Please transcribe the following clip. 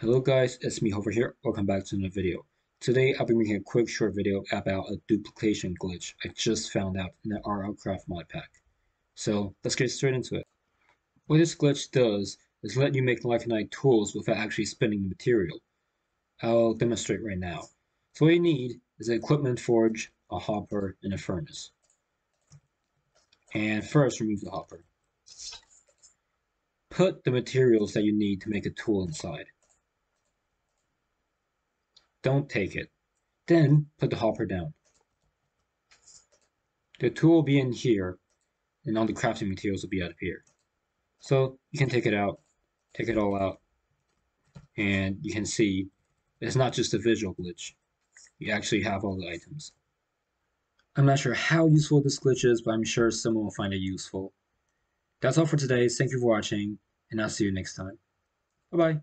Hello guys, it's me over here. Welcome back to another video. Today I'll be making a quick short video about a duplication glitch I just found out in the RL Craft mod pack. So let's get straight into it. What this glitch does is let you make Lycanites tools without actually spending the material. I'll demonstrate right now. So what you need is an equipment forge, a hopper, and a furnace. And first remove the hopper. Put the materials that you need to make a tool inside. Don't take it. Then put the hopper down. The tool will be in here, and all the crafting materials will be out of here. So you can take it out, take it all out, and you can see it's not just a visual glitch. You actually have all the items. I'm not sure how useful this glitch is, but I'm sure someone will find it useful. That's all for today. Thank you for watching, and I'll see you next time. Bye-bye.